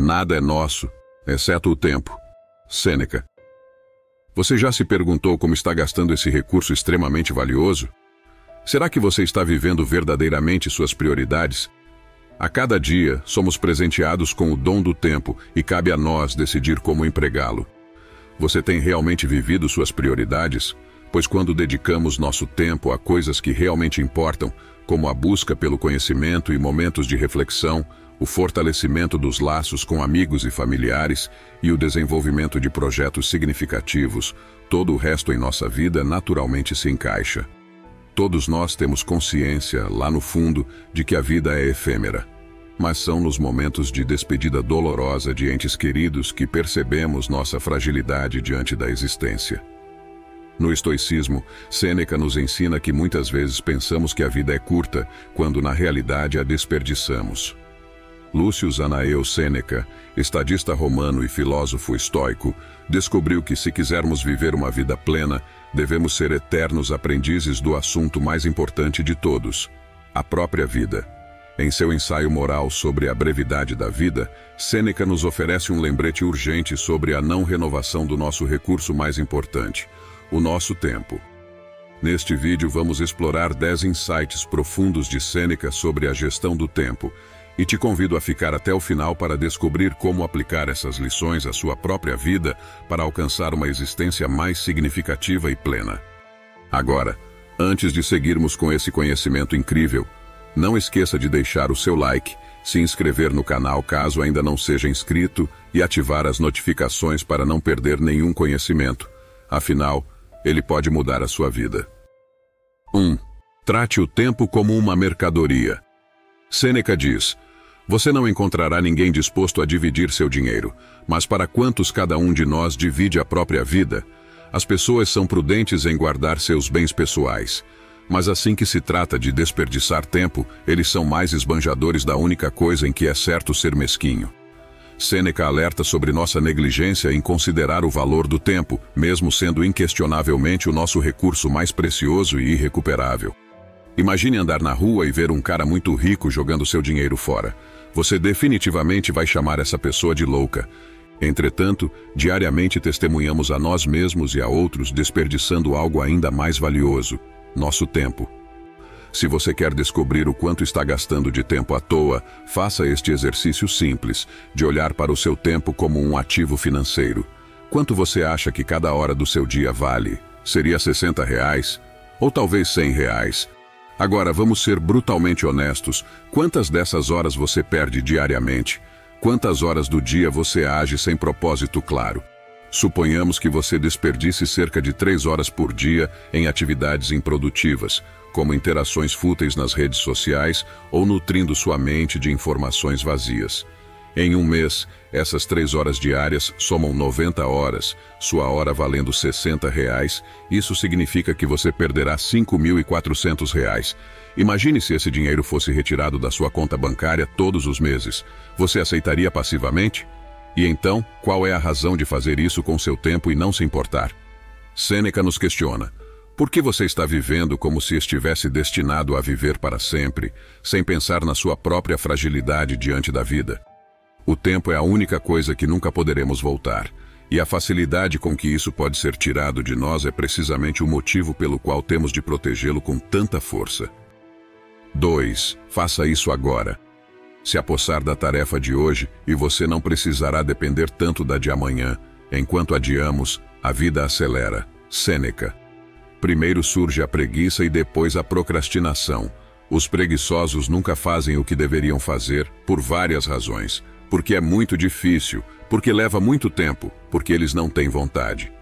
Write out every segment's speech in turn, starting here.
Nada é nosso, exceto o tempo. Sêneca. Você já se perguntou como está gastando esse recurso extremamente valioso? Será que você está vivendo verdadeiramente suas prioridades? A cada dia, somos presenteados com o dom do tempo e cabe a nós decidir como empregá-lo. Você tem realmente vivido suas prioridades? Pois quando dedicamos nosso tempo a coisas que realmente importam, como a busca pelo conhecimento e momentos de reflexão, o fortalecimento dos laços com amigos e familiares e o desenvolvimento de projetos significativos, todo o resto em nossa vida naturalmente se encaixa. Todos nós temos consciência, lá no fundo, de que a vida é efêmera. Mas são nos momentos de despedida dolorosa de entes queridos que percebemos nossa fragilidade diante da existência. No estoicismo, Sêneca nos ensina que muitas vezes pensamos que a vida é curta, quando na realidade a desperdiçamos. Lúcio Anaeu Sêneca, estadista romano e filósofo estoico, descobriu que se quisermos viver uma vida plena, devemos ser eternos aprendizes do assunto mais importante de todos, a própria vida. Em seu ensaio moral sobre a brevidade da vida, Sêneca nos oferece um lembrete urgente sobre a não renovação do nosso recurso mais importante, o nosso tempo. Neste vídeo vamos explorar 10 insights profundos de Sêneca sobre a gestão do tempo, e te convido a ficar até o final para descobrir como aplicar essas lições à sua própria vida para alcançar uma existência mais significativa e plena. Agora, antes de seguirmos com esse conhecimento incrível, não esqueça de deixar o seu like, se inscrever no canal caso ainda não seja inscrito e ativar as notificações para não perder nenhum conhecimento. Afinal, ele pode mudar a sua vida. 1. Trate o tempo como uma mercadoria. Sêneca diz: você não encontrará ninguém disposto a dividir seu dinheiro, mas para quantos cada um de nós divide a própria vida? As pessoas são prudentes em guardar seus bens pessoais. Mas assim que se trata de desperdiçar tempo, eles são mais esbanjadores da única coisa em que é certo ser mesquinho. Sêneca alerta sobre nossa negligência em considerar o valor do tempo, mesmo sendo inquestionavelmente o nosso recurso mais precioso e irrecuperável. Imagine andar na rua e ver um cara muito rico jogando seu dinheiro fora. Você definitivamente vai chamar essa pessoa de louca. Entretanto, diariamente testemunhamos a nós mesmos e a outros desperdiçando algo ainda mais valioso: nosso tempo. Se você quer descobrir o quanto está gastando de tempo à toa, faça este exercício simples, de olhar para o seu tempo como um ativo financeiro. Quanto você acha que cada hora do seu dia vale? Seria 60 reais? Ou talvez 100 reais? Agora, vamos ser brutalmente honestos. Quantas dessas horas você perde diariamente? Quantas horas do dia você age sem propósito claro? Suponhamos que você desperdice cerca de três horas por dia em atividades improdutivas, como interações fúteis nas redes sociais ou nutrindo sua mente de informações vazias. Em um mês, essas três horas diárias somam 90 horas, sua hora valendo 60 reais. Isso significa que você perderá 5.400 reais. Imagine se esse dinheiro fosse retirado da sua conta bancária todos os meses. Você aceitaria passivamente? E então, qual é a razão de fazer isso com seu tempo e não se importar? Sêneca nos questiona. Por que você está vivendo como se estivesse destinado a viver para sempre, sem pensar na sua própria fragilidade diante da vida? O tempo é a única coisa que nunca poderemos voltar, e a facilidade com que isso pode ser tirado de nós é precisamente o motivo pelo qual temos de protegê-lo com tanta força. 2. Faça isso agora. Se apossar da tarefa de hoje e você não precisará depender tanto da de amanhã. Enquanto adiamos, a vida acelera. Sêneca. Primeiro surge a preguiça e depois a procrastinação. Os preguiçosos nunca fazem o que deveriam fazer, por várias razões porque é muito difícil, porque leva muito tempo, porque eles não têm vontade.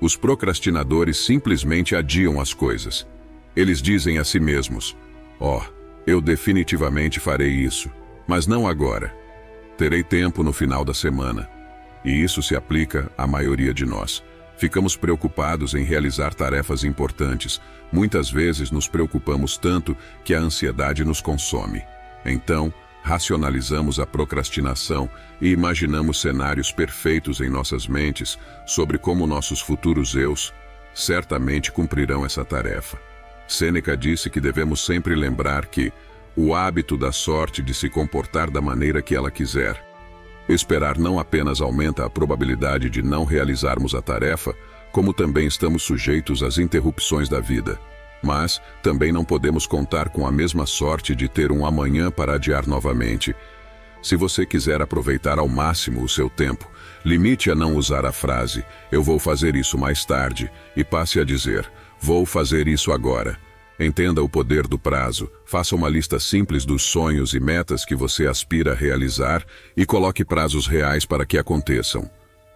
Os procrastinadores simplesmente adiam as coisas. Eles dizem a si mesmos: Ó, oh, eu definitivamente farei isso, mas não agora. Terei tempo no final da semana. E isso se aplica à maioria de nós. Ficamos preocupados em realizar tarefas importantes. Muitas vezes nos preocupamos tanto que a ansiedade nos consome. Então, racionalizamos a procrastinação e imaginamos cenários perfeitos em nossas mentes sobre como nossos futuros eus certamente cumprirão essa tarefa. Sêneca disse que devemos sempre lembrar que o hábito da sorte de se comportar da maneira que ela quiser. Esperar não apenas aumenta a probabilidade de não realizarmos a tarefa, como também estamos sujeitos às interrupções da vida. Mas também não podemos contar com a mesma sorte de ter um amanhã para adiar novamente. Se você quiser aproveitar ao máximo o seu tempo, limite a não usar a frase eu vou fazer isso mais tarde e passe a dizer vou fazer isso agora. Entenda o poder do prazo, faça uma lista simples dos sonhos e metas que você aspira a realizar e coloque prazos reais para que aconteçam.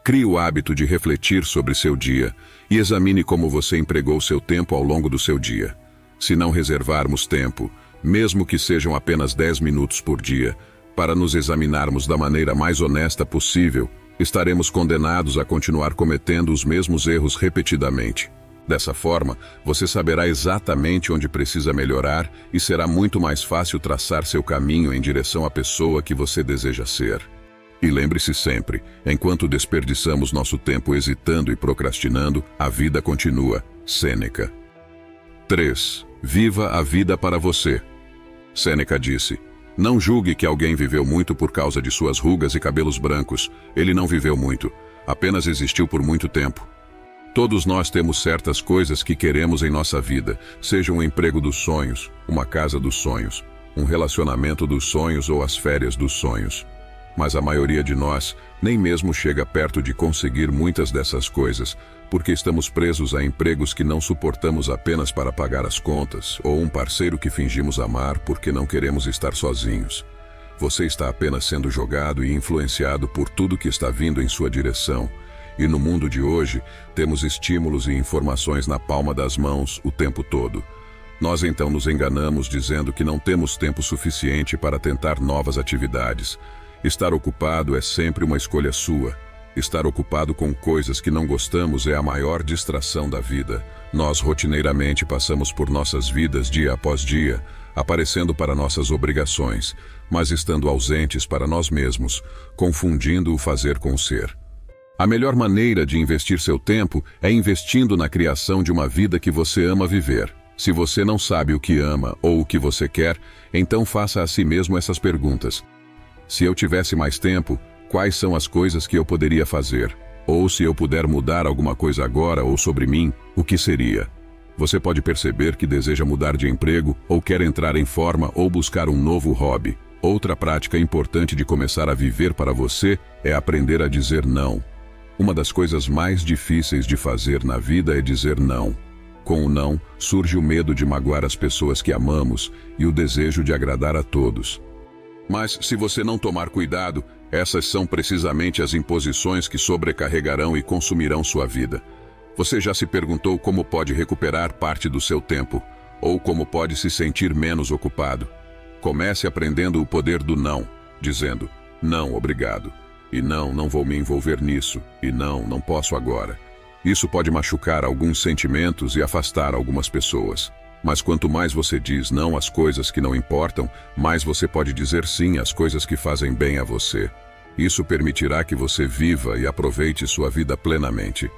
Crie o hábito de refletir sobre seu dia e examine como você empregou seu tempo ao longo do seu dia. Se não reservarmos tempo, mesmo que sejam apenas 10 minutos por dia, para nos examinarmos da maneira mais honesta possível, estaremos condenados a continuar cometendo os mesmos erros repetidamente. Dessa forma, você saberá exatamente onde precisa melhorar e será muito mais fácil traçar seu caminho em direção à pessoa que você deseja ser. E lembre-se sempre, enquanto desperdiçamos nosso tempo hesitando e procrastinando, a vida continua. Sêneca. 3. Viva a vida para você. Sêneca disse: Não julgue que alguém viveu muito por causa de suas rugas e cabelos brancos. Ele não viveu muito, apenas existiu por muito tempo. Todos nós temos certas coisas que queremos em nossa vida, seja um emprego dos sonhos, uma casa dos sonhos, um relacionamento dos sonhos ou as férias dos sonhos mas a maioria de nós nem mesmo chega perto de conseguir muitas dessas coisas, porque estamos presos a empregos que não suportamos apenas para pagar as contas, ou um parceiro que fingimos amar porque não queremos estar sozinhos. Você está apenas sendo jogado e influenciado por tudo que está vindo em sua direção. E no mundo de hoje, temos estímulos e informações na palma das mãos o tempo todo. Nós então nos enganamos dizendo que não temos tempo suficiente para tentar novas atividades, Estar ocupado é sempre uma escolha sua. Estar ocupado com coisas que não gostamos é a maior distração da vida. Nós rotineiramente passamos por nossas vidas dia após dia, aparecendo para nossas obrigações, mas estando ausentes para nós mesmos, confundindo o fazer com o ser. A melhor maneira de investir seu tempo é investindo na criação de uma vida que você ama viver. Se você não sabe o que ama ou o que você quer, então faça a si mesmo essas perguntas. Se eu tivesse mais tempo, quais são as coisas que eu poderia fazer? Ou se eu puder mudar alguma coisa agora ou sobre mim, o que seria? Você pode perceber que deseja mudar de emprego ou quer entrar em forma ou buscar um novo hobby. Outra prática importante de começar a viver para você é aprender a dizer não. Uma das coisas mais difíceis de fazer na vida é dizer não. Com o não, surge o medo de magoar as pessoas que amamos e o desejo de agradar a todos. Mas, se você não tomar cuidado, essas são precisamente as imposições que sobrecarregarão e consumirão sua vida. Você já se perguntou como pode recuperar parte do seu tempo, ou como pode se sentir menos ocupado? Comece aprendendo o poder do não, dizendo: não, obrigado. E não, não vou me envolver nisso. E não, não posso agora. Isso pode machucar alguns sentimentos e afastar algumas pessoas. Mas quanto mais você diz não às coisas que não importam, mais você pode dizer sim às coisas que fazem bem a você. Isso permitirá que você viva e aproveite sua vida plenamente.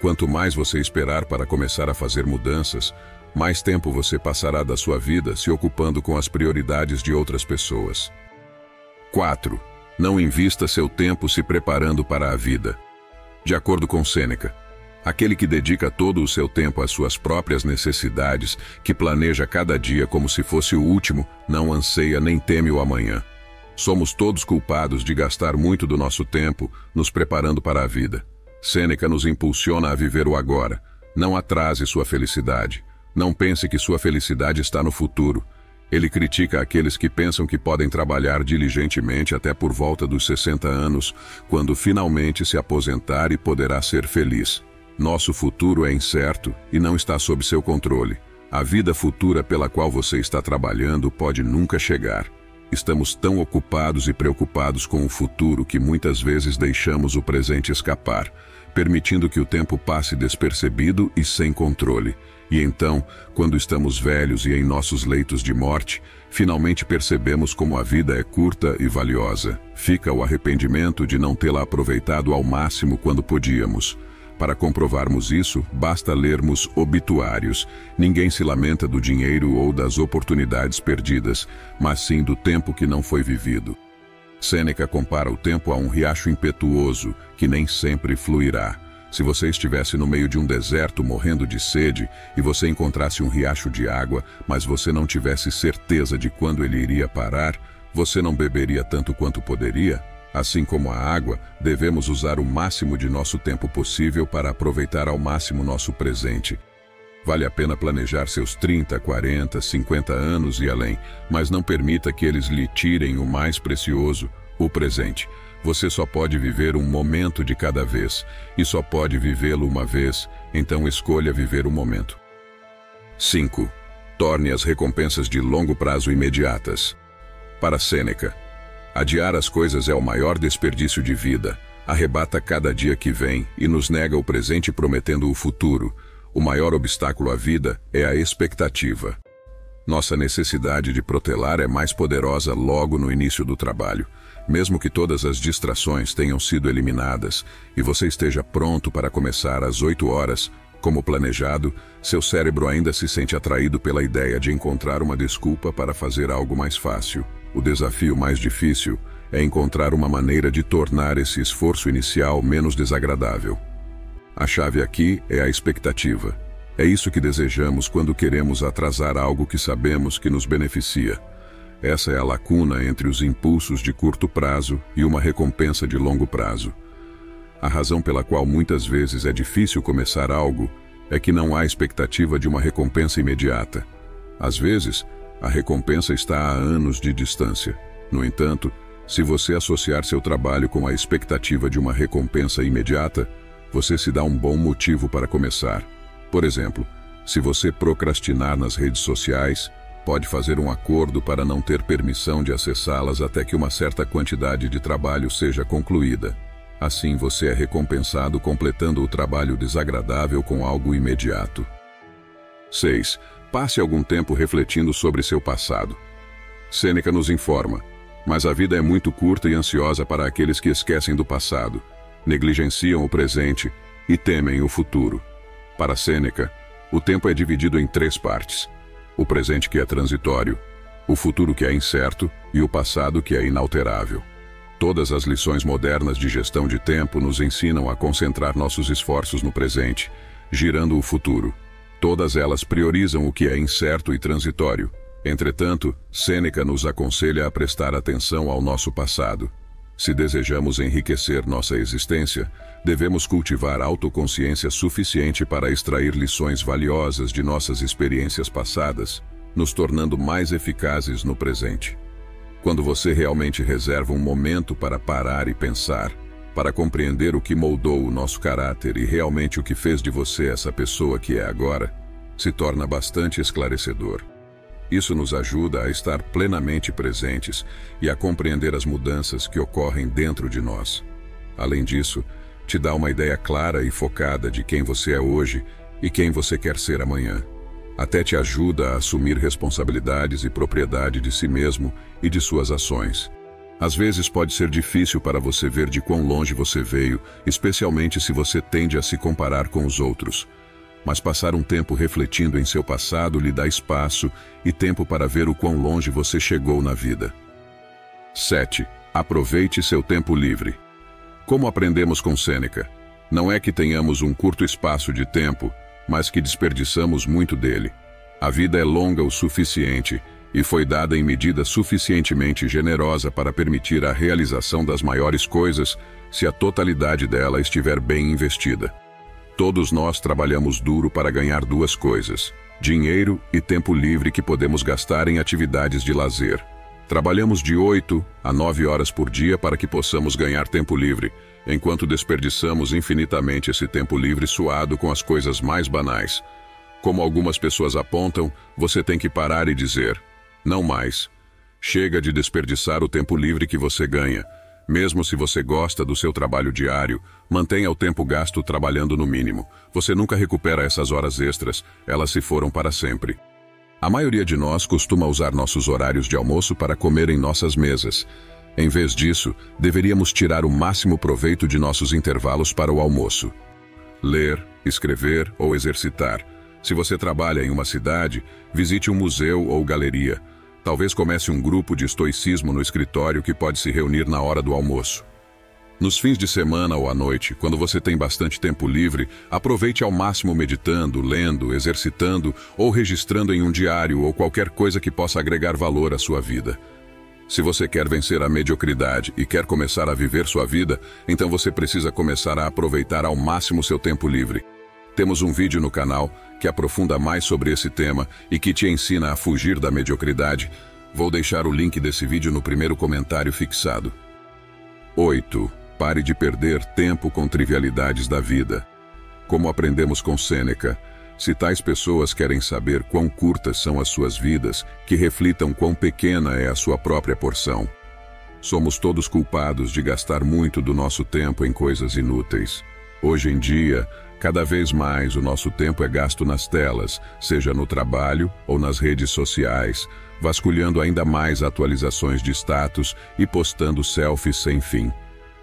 Quanto mais você esperar para começar a fazer mudanças, mais tempo você passará da sua vida se ocupando com as prioridades de outras pessoas. 4. Não invista seu tempo se preparando para a vida. De acordo com Sêneca, Aquele que dedica todo o seu tempo às suas próprias necessidades, que planeja cada dia como se fosse o último, não anseia nem teme o amanhã. Somos todos culpados de gastar muito do nosso tempo nos preparando para a vida. Sêneca nos impulsiona a viver o agora. Não atrase sua felicidade. Não pense que sua felicidade está no futuro. Ele critica aqueles que pensam que podem trabalhar diligentemente até por volta dos 60 anos, quando finalmente se aposentar e poderá ser feliz. Nosso futuro é incerto e não está sob seu controle. A vida futura pela qual você está trabalhando pode nunca chegar. Estamos tão ocupados e preocupados com o futuro que muitas vezes deixamos o presente escapar, permitindo que o tempo passe despercebido e sem controle. E então, quando estamos velhos e em nossos leitos de morte, finalmente percebemos como a vida é curta e valiosa. Fica o arrependimento de não tê-la aproveitado ao máximo quando podíamos. Para comprovarmos isso, basta lermos obituários. Ninguém se lamenta do dinheiro ou das oportunidades perdidas, mas sim do tempo que não foi vivido. Sêneca compara o tempo a um riacho impetuoso que nem sempre fluirá. Se você estivesse no meio de um deserto morrendo de sede e você encontrasse um riacho de água, mas você não tivesse certeza de quando ele iria parar, você não beberia tanto quanto poderia? Assim como a água, devemos usar o máximo de nosso tempo possível para aproveitar ao máximo nosso presente. Vale a pena planejar seus 30, 40, 50 anos e além, mas não permita que eles lhe tirem o mais precioso, o presente. Você só pode viver um momento de cada vez, e só pode vivê-lo uma vez, então escolha viver o momento. 5. Torne as recompensas de longo prazo imediatas. Para Sêneca, Adiar as coisas é o maior desperdício de vida. Arrebata cada dia que vem e nos nega o presente prometendo o futuro. O maior obstáculo à vida é a expectativa. Nossa necessidade de protelar é mais poderosa logo no início do trabalho. Mesmo que todas as distrações tenham sido eliminadas e você esteja pronto para começar às 8 horas, como planejado, seu cérebro ainda se sente atraído pela ideia de encontrar uma desculpa para fazer algo mais fácil. O desafio mais difícil é encontrar uma maneira de tornar esse esforço inicial menos desagradável. A chave aqui é a expectativa. É isso que desejamos quando queremos atrasar algo que sabemos que nos beneficia. Essa é a lacuna entre os impulsos de curto prazo e uma recompensa de longo prazo. A razão pela qual muitas vezes é difícil começar algo é que não há expectativa de uma recompensa imediata. Às vezes, a recompensa está a anos de distância. No entanto, se você associar seu trabalho com a expectativa de uma recompensa imediata, você se dá um bom motivo para começar. Por exemplo, se você procrastinar nas redes sociais, pode fazer um acordo para não ter permissão de acessá-las até que uma certa quantidade de trabalho seja concluída. Assim você é recompensado completando o trabalho desagradável com algo imediato. 6. Passe algum tempo refletindo sobre seu passado. Sêneca nos informa, mas a vida é muito curta e ansiosa para aqueles que esquecem do passado, negligenciam o presente e temem o futuro. Para Sêneca, o tempo é dividido em três partes: o presente que é transitório, o futuro que é incerto e o passado que é inalterável. Todas as lições modernas de gestão de tempo nos ensinam a concentrar nossos esforços no presente, girando o futuro. Todas elas priorizam o que é incerto e transitório. Entretanto, Sêneca nos aconselha a prestar atenção ao nosso passado. Se desejamos enriquecer nossa existência, devemos cultivar autoconsciência suficiente para extrair lições valiosas de nossas experiências passadas, nos tornando mais eficazes no presente. Quando você realmente reserva um momento para parar e pensar, para compreender o que moldou o nosso caráter e realmente o que fez de você essa pessoa que é agora, se torna bastante esclarecedor. Isso nos ajuda a estar plenamente presentes e a compreender as mudanças que ocorrem dentro de nós. Além disso, te dá uma ideia clara e focada de quem você é hoje e quem você quer ser amanhã. Até te ajuda a assumir responsabilidades e propriedade de si mesmo e de suas ações. Às vezes pode ser difícil para você ver de quão longe você veio, especialmente se você tende a se comparar com os outros. Mas passar um tempo refletindo em seu passado lhe dá espaço e tempo para ver o quão longe você chegou na vida. 7. Aproveite seu tempo livre. Como aprendemos com Sêneca, não é que tenhamos um curto espaço de tempo, mas que desperdiçamos muito dele. A vida é longa o suficiente e foi dada em medida suficientemente generosa para permitir a realização das maiores coisas se a totalidade dela estiver bem investida. Todos nós trabalhamos duro para ganhar duas coisas: dinheiro e tempo livre que podemos gastar em atividades de lazer. Trabalhamos de 8 a 9 horas por dia para que possamos ganhar tempo livre, enquanto desperdiçamos infinitamente esse tempo livre suado com as coisas mais banais. Como algumas pessoas apontam, você tem que parar e dizer: não mais. Chega de desperdiçar o tempo livre que você ganha. Mesmo se você gosta do seu trabalho diário, mantenha o tempo gasto trabalhando no mínimo. Você nunca recupera essas horas extras, elas se foram para sempre. A maioria de nós costuma usar nossos horários de almoço para comer em nossas mesas. Em vez disso, deveríamos tirar o máximo proveito de nossos intervalos para o almoço. Ler, escrever ou exercitar. Se você trabalha em uma cidade, visite um museu ou galeria. Talvez comece um grupo de estoicismo no escritório que pode se reunir na hora do almoço. Nos fins de semana ou à noite, quando você tem bastante tempo livre, aproveite ao máximo meditando, lendo, exercitando ou registrando em um diário ou qualquer coisa que possa agregar valor à sua vida. Se você quer vencer a mediocridade e quer começar a viver sua vida, então você precisa começar a aproveitar ao máximo seu tempo livre. Temos um vídeo no canal que aprofunda mais sobre esse tema e que te ensina a fugir da mediocridade. Vou deixar o link desse vídeo no primeiro comentário fixado. 8. Pare de perder tempo com trivialidades da vida. Como aprendemos com Sêneca, se tais pessoas querem saber quão curtas são as suas vidas, que reflitam quão pequena é a sua própria porção. Somos todos culpados de gastar muito do nosso tempo em coisas inúteis. Hoje em dia, cada vez mais o nosso tempo é gasto nas telas, seja no trabalho ou nas redes sociais, vasculhando ainda mais atualizações de status e postando selfies sem fim.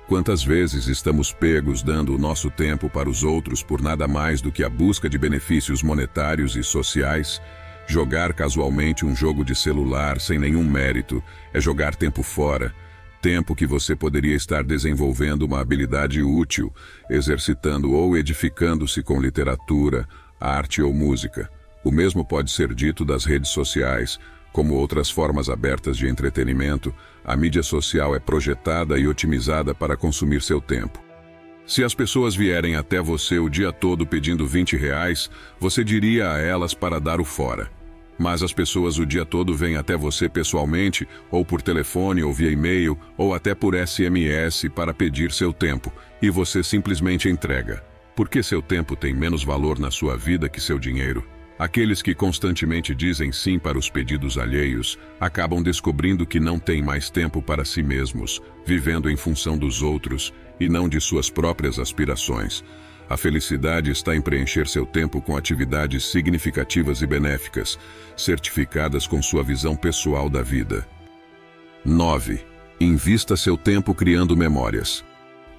Quantas vezes estamos pegos dando o nosso tempo para os outros por nada mais do que a busca de benefícios monetários e sociais? Jogar casualmente um jogo de celular sem nenhum mérito é jogar tempo fora. Tempo que você poderia estar desenvolvendo uma habilidade útil, exercitando ou edificando-se com literatura, arte ou música. O mesmo pode ser dito das redes sociais, como outras formas abertas de entretenimento, a mídia social é projetada e otimizada para consumir seu tempo. Se as pessoas vierem até você o dia todo pedindo 20 reais, você diria a elas para dar o fora. Mas as pessoas o dia todo vêm até você pessoalmente, ou por telefone, ou via e-mail, ou até por SMS para pedir seu tempo, e você simplesmente entrega. Porque seu tempo tem menos valor na sua vida que seu dinheiro. Aqueles que constantemente dizem sim para os pedidos alheios acabam descobrindo que não têm mais tempo para si mesmos, vivendo em função dos outros e não de suas próprias aspirações. A felicidade está em preencher seu tempo com atividades significativas e benéficas, certificadas com sua visão pessoal da vida. 9. Invista seu tempo criando memórias.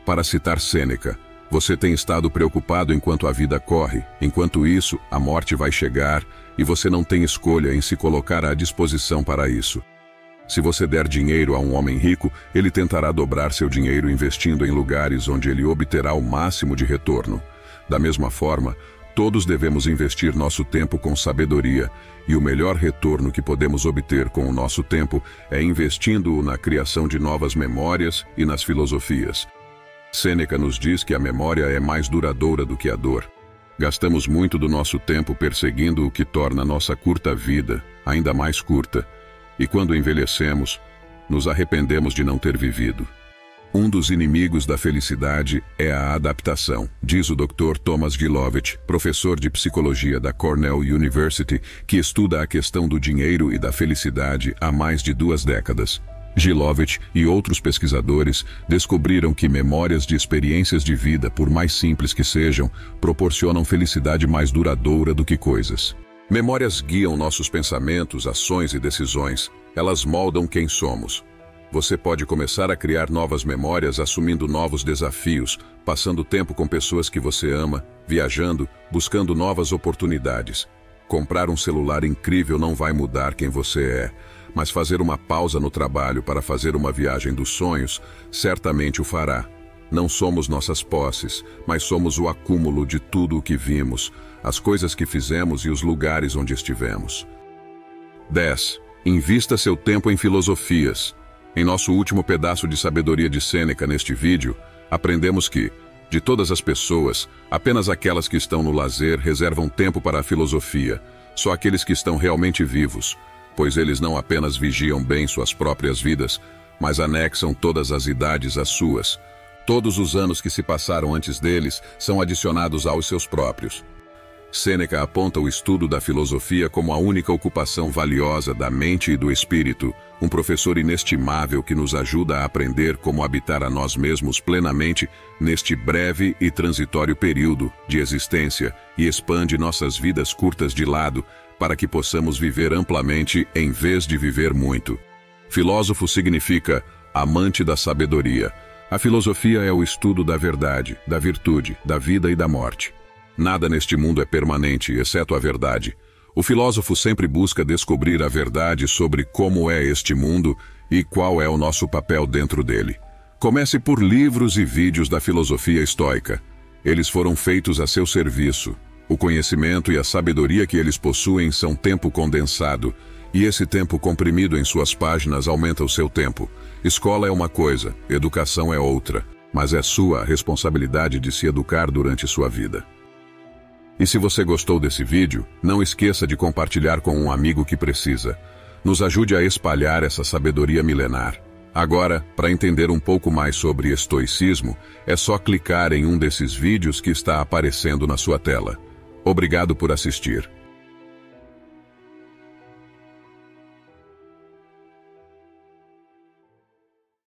Para citar Sêneca, você tem estado preocupado enquanto a vida corre, enquanto isso, a morte vai chegar e você não tem escolha em se colocar à disposição para isso. Se você der dinheiro a um homem rico, ele tentará dobrar seu dinheiro investindo em lugares onde ele obterá o máximo de retorno. Da mesma forma, todos devemos investir nosso tempo com sabedoria, e o melhor retorno que podemos obter com o nosso tempo é investindo-o na criação de novas memórias e nas filosofias. Sêneca nos diz que a memória é mais duradoura do que a dor. Gastamos muito do nosso tempo perseguindo o que torna nossa curta vida ainda mais curta, e quando envelhecemos, nos arrependemos de não ter vivido. Um dos inimigos da felicidade é a adaptação, diz o Dr. Thomas Gilovich, professor de psicologia da Cornell University, que estuda a questão do dinheiro e da felicidade há mais de duas décadas. Gilovich e outros pesquisadores descobriram que memórias de experiências de vida, por mais simples que sejam, proporcionam felicidade mais duradoura do que coisas. Memórias guiam nossos pensamentos, ações e decisões. Elas moldam quem somos. Você pode começar a criar novas memórias assumindo novos desafios, passando tempo com pessoas que você ama, viajando, buscando novas oportunidades. Comprar um celular incrível não vai mudar quem você é mas fazer uma pausa no trabalho para fazer uma viagem dos sonhos certamente o fará. Não somos nossas posses, mas somos o acúmulo de tudo o que vimos, as coisas que fizemos e os lugares onde estivemos. 10. Invista seu tempo em filosofias. Em nosso último pedaço de sabedoria de Sêneca neste vídeo, aprendemos que, de todas as pessoas, apenas aquelas que estão no lazer reservam tempo para a filosofia, só aqueles que estão realmente vivos, pois eles não apenas vigiam bem suas próprias vidas, mas anexam todas as idades às suas. Todos os anos que se passaram antes deles são adicionados aos seus próprios. Sêneca aponta o estudo da filosofia como a única ocupação valiosa da mente e do espírito, um professor inestimável que nos ajuda a aprender como habitar a nós mesmos plenamente neste breve e transitório período de existência e expande nossas vidas curtas de lado para que possamos viver amplamente em vez de viver muito. Filósofo significa amante da sabedoria. A filosofia é o estudo da verdade, da virtude, da vida e da morte. Nada neste mundo é permanente, exceto a verdade. O filósofo sempre busca descobrir a verdade sobre como é este mundo e qual é o nosso papel dentro dele. Comece por livros e vídeos da filosofia estoica. Eles foram feitos a seu serviço. O conhecimento e a sabedoria que eles possuem são tempo condensado, e esse tempo comprimido em suas páginas aumenta o seu tempo. Escola é uma coisa, educação é outra, mas é sua responsabilidade de se educar durante sua vida. E se você gostou desse vídeo, não esqueça de compartilhar com um amigo que precisa. Nos ajude a espalhar essa sabedoria milenar. Agora, para entender um pouco mais sobre estoicismo, é só clicar em um desses vídeos que está aparecendo na sua tela. Obrigado por assistir.